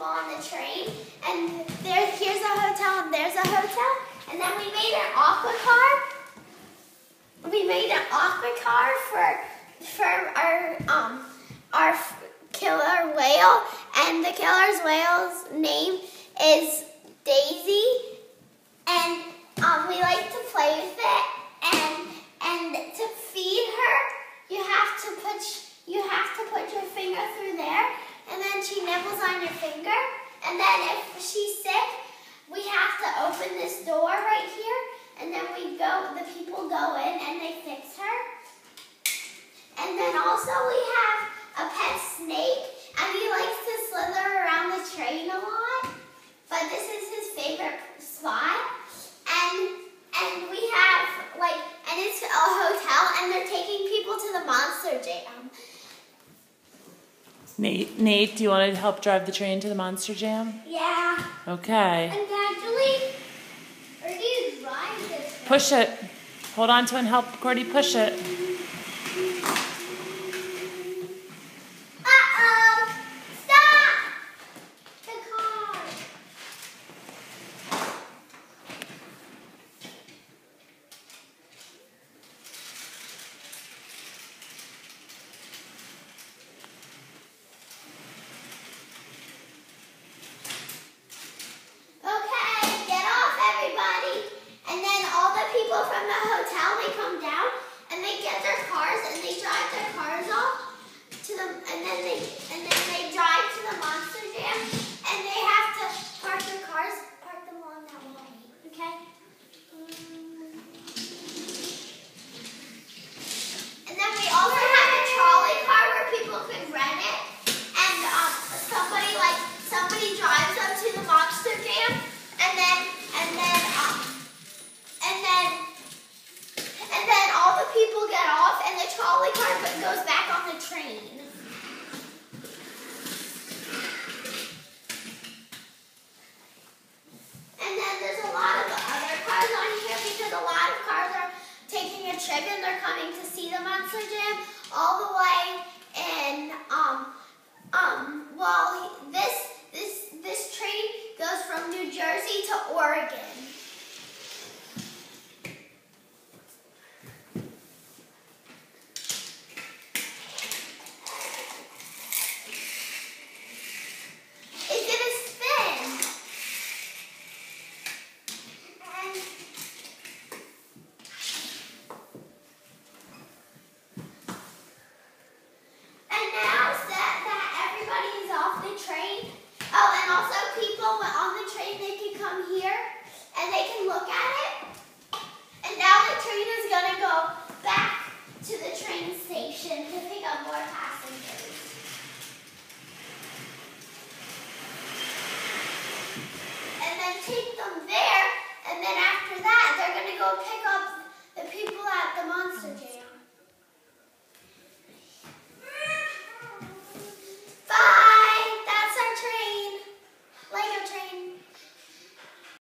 on the train, and there, here's a hotel, and there's a hotel, and then we made an aqua car. We made an aqua car for for our um our killer whale, and the killer's whale's name is Daisy, and um, we like to play with it, and and to feed her, you have to put you have to put your finger through there, and then she nibbles on your finger, and then if she's sick, we have to open this door right here, and then we go, the people go in and they fix her. And then also we have a pet snake, and he likes to slither around the train a lot, but this is his favorite spot. And and we have like, and it's a hotel, and they're taking people to the Monster Jam. Nate, Nate, do you want to help drive the train to the Monster Jam? Yeah. Okay. And actually, do you drive this? Push it. Hold on to and help Cordy push it. Uh-oh! Stop! The car! Okay, get off everybody. And then all the people from the hotel, they come down and they get their cars and they drive their cars off to the and then they and then they drive to the monster jam and they have to park their cars, park them along that wall. Okay? And then we also have a trolley car where people can rent it. And um, somebody like somebody drives up to the monster jam and then and then um and then and then all the people get off and the trolley car goes back on the train. And then there's a lot of other cars on here because a lot of cars are taking a trip and they're coming to see the Monster Jam all the way in um um well this this this train goes from New Jersey to Oregon. that, they're going to go pick up the people at the monster jam.